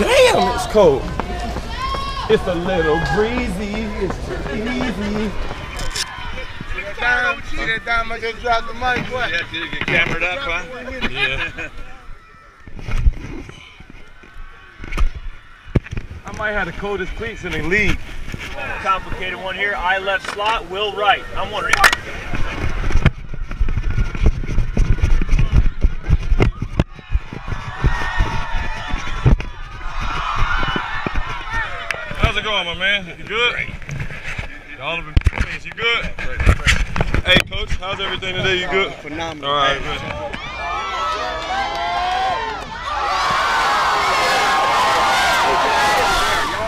Damn, it's cold. It's a little breezy. It's easy. See that? See that dime? I just dropped the mic. What? Yeah, did it get cameraed up, huh? Yeah. I might have the coldest cleats in the league. Complicated one here. I left slot, Will right. I'm wondering. Going, my man? You good? All of it. You good? Hey, coach, how's everything today? You good? Phenomenal. All right, good.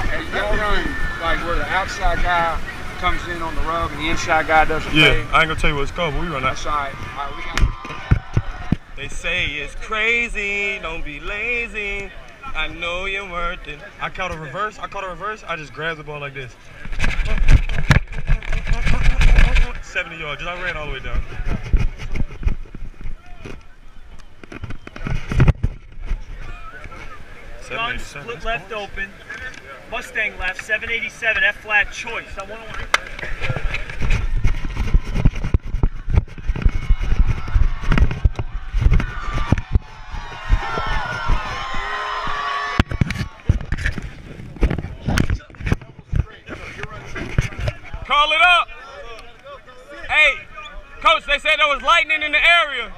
Hey, y'all run like where the outside guy comes in on the rub and the inside guy doesn't Yeah, pay. I ain't gonna tell you what it's called, but we run that. That's all right. All right, we got They say it's crazy, don't be lazy. I know you're worth it. I caught a reverse. I caught a reverse. I just grabbed the ball like this. 70 yards. Just I ran all the way down. Gun 787. split left open. Mustang left, 787 F flat choice. I want to. Call it up. Hey, coach, they said there was lightning in the area.